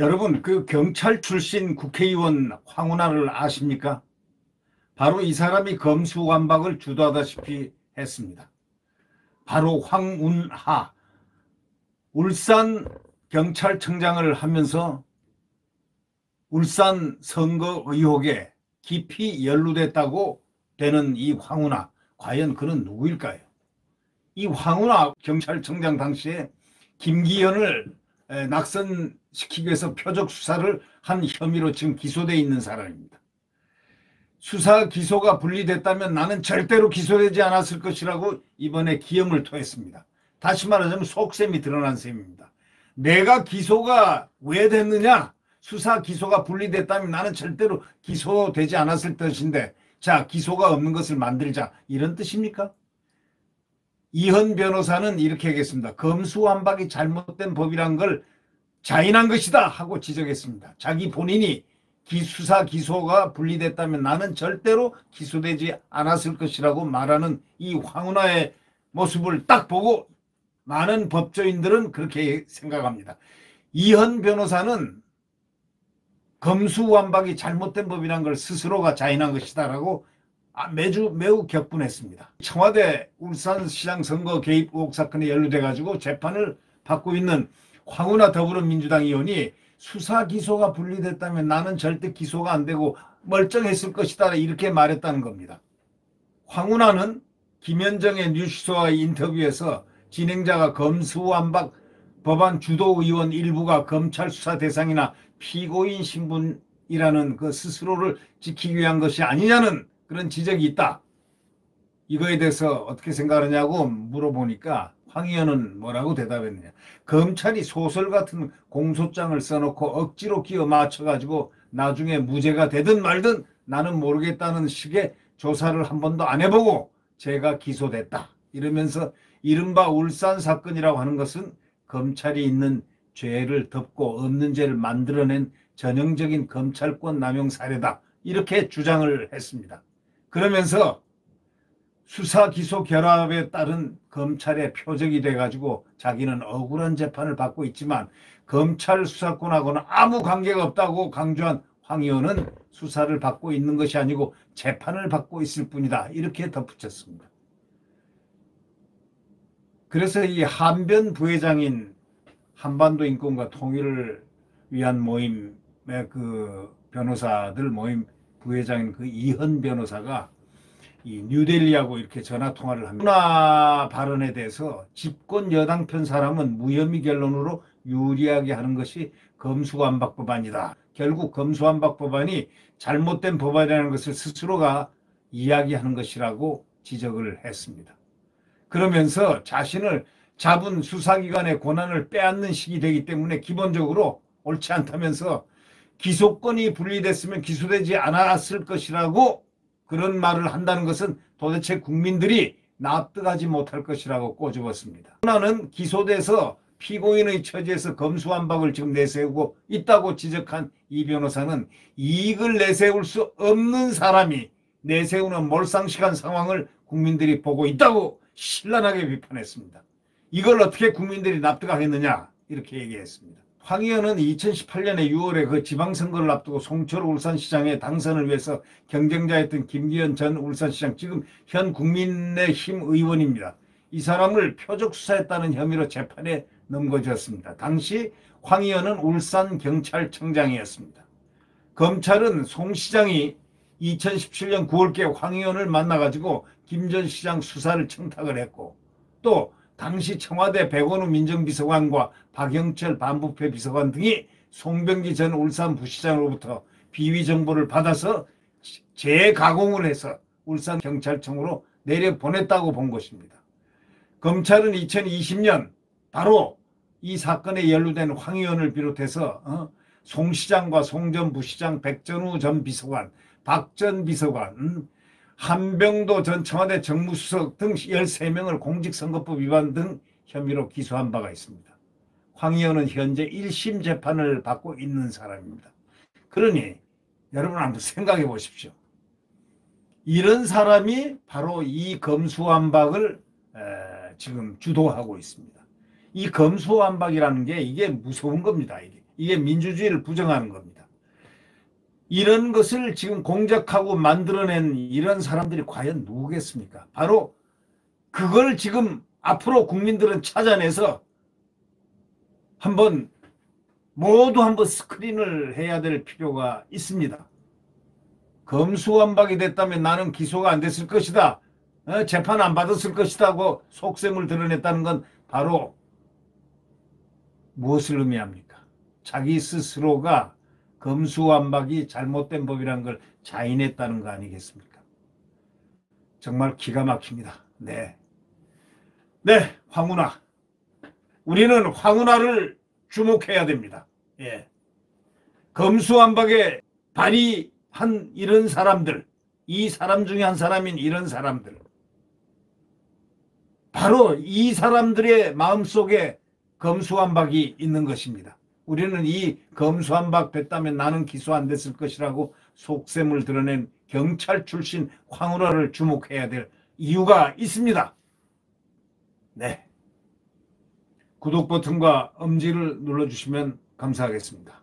여러분 그 경찰 출신 국회의원 황운하를 아십니까? 바로 이 사람이 검수완박을 주도하다시피 했습니다. 바로 황운하 울산 경찰청장을 하면서 울산 선거 의혹에 깊이 연루됐다고 되는 이 황운하 과연 그는 누구일까요? 이 황운하 경찰청장 당시에 김기현을 낙선시키기 위해서 표적 수사를 한 혐의로 지금 기소되어 있는 사람입니다. 수사 기소가 분리됐다면 나는 절대로 기소되지 않았을 것이라고 이번에 기염을 토했습니다. 다시 말하자면 속셈이 드러난 셈입니다. 내가 기소가 왜 됐느냐? 수사 기소가 분리됐다면 나는 절대로 기소되지 않았을 것인데 자 기소가 없는 것을 만들자 이런 뜻입니까? 이현 변호사는 이렇게 하겠습니다. 검수완박이 잘못된 법이란 걸 자인한 것이다 하고 지적했습니다. 자기 본인이 기수사 기소가 분리됐다면 나는 절대로 기소되지 않았을 것이라고 말하는 이 황운하의 모습을 딱 보고 많은 법조인들은 그렇게 생각합니다. 이현 변호사는 검수완박이 잘못된 법이란 걸 스스로가 자인한 것이다라고 아, 매주 매우 격분했습니다. 청와대 울산시장 선거 개입 의혹 사건에 연루돼 가지고 재판을 받고 있는 황운하 더불어민주당 의원이 수사 기소가 분리됐다면 나는 절대 기소가 안 되고 멀쩡했을 것이다 이렇게 말했다는 겁니다. 황운하는 김현정의 뉴스와의 인터뷰에서 진행자가 검수완박 법안 주도 의원 일부가 검찰 수사 대상이나 피고인 신분이라는 그 스스로를 지키기 위한 것이 아니냐는 그런 지적이 있다. 이거에 대해서 어떻게 생각하느냐고 물어보니까 황 의원은 뭐라고 대답했느냐. 검찰이 소설 같은 공소장을 써놓고 억지로 끼워 맞춰가지고 나중에 무죄가 되든 말든 나는 모르겠다는 식의 조사를 한 번도 안 해보고 제가 기소됐다. 이러면서 이른바 울산 사건이라고 하는 것은 검찰이 있는 죄를 덮고 없는 죄를 만들어낸 전형적인 검찰권 남용 사례다. 이렇게 주장을 했습니다. 그러면서 수사 기소 결합에 따른 검찰의 표적이 돼가지고 자기는 억울한 재판을 받고 있지만 검찰 수사권하고는 아무 관계가 없다고 강조한 황 의원은 수사를 받고 있는 것이 아니고 재판을 받고 있을 뿐이다. 이렇게 덧붙였습니다. 그래서 이 한변 부회장인 한반도 인권과 통일을 위한 모임의 그 변호사들 모임 부회장인 그 이현 변호사가 이 뉴델리하고 이렇게 전화 통화를 합니다. 문화 발언에 대해서 집권 여당 편 사람은 무혐의 결론으로 유리하게 하는 것이 검수완박 법안이다. 결국 검수완박 법안이 잘못된 법안이라는 것을 스스로가 이야기하는 것이라고 지적을 했습니다. 그러면서 자신을 잡은 수사기관의 권한을 빼앗는 식이 되기 때문에 기본적으로 옳지 않다면서 기소권이 분리됐으면 기소되지 않았을 것이라고 그런 말을 한다는 것은 도대체 국민들이 납득하지 못할 것이라고 꼬집었습니다. 하나는 기소돼서 피고인의 처지에서 검수완박을 지금 내세우고 있다고 지적한 이 변호사는 이익을 내세울 수 없는 사람이 내세우는 몰상식한 상황을 국민들이 보고 있다고 신랄하게 비판했습니다. 이걸 어떻게 국민들이 납득하겠느냐 이렇게 얘기했습니다. 황 의원은 2018년에 6월에 그 지방선거를 앞두고 송철 울산시장의 당선을 위해서 경쟁자였던 김기현 전 울산시장 지금 현 국민의힘 의원입니다. 이 사람을 표적 수사했다는 혐의로 재판에 넘겨졌습니다. 당시 황 의원은 울산경찰청장이었습니다. 검찰은 송 시장이 2017년 9월께 황 의원을 만나가지고 김 전 시장 수사를 청탁을 했고 또 당시 청와대 백원우 민정비서관과 박영철 반부패 비서관 등이 송병기 전 울산 부시장으로부터 비위 정보를 받아서 재가공을 해서 울산 경찰청으로 내려보냈다고 본 것입니다. 검찰은 2020년 바로 이 사건에 연루된 황 의원을 비롯해서 어? 송 시장과 송 전 부시장, 백전우 전 비서관, 박 전 비서관, 음? 한병도 전 청와대 정무수석 등 13명을 공직선거법 위반 등 혐의로 기소한 바가 있습니다. 황 의원은 현재 1심 재판을 받고 있는 사람입니다. 그러니 여러분 한번 생각해 보십시오. 이런 사람이 바로 이 검수완박을 지금 주도하고 있습니다. 이 검수완박이라는 게 이게 무서운 겁니다. 이게 이게 민주주의를 부정하는 겁니다. 이런 것을 지금 공작하고 만들어낸 이런 사람들이 과연 누구겠습니까? 바로 그걸 지금 앞으로 국민들은 찾아내서 한번 모두 한번 스크린을 해야 될 필요가 있습니다. 검수완박이 됐다면 나는 기소가 안 됐을 것이다. 어, 재판 안 받았을 것이다 하고 속셈을 드러냈다는 건 바로 무엇을 의미합니까? 자기 스스로가 검수완박이 잘못된 법이라는 걸 자인했다는 거 아니겠습니까? 정말 기가 막힙니다. 네. 네, 황운하. 우리는 황운하를 주목해야 됩니다. 예. 검수완박에 발의한 이런 사람들, 이 사람 중에 한 사람인 이런 사람들. 바로 이 사람들의 마음속에 검수완박이 있는 것입니다. 우리는 이 검수완박 됐다면 나는 기소 안 됐을 것이라고 속셈을 드러낸 경찰 출신 황운하를 주목해야 될 이유가 있습니다. 네. 구독 버튼과 엄지를 눌러주시면 감사하겠습니다.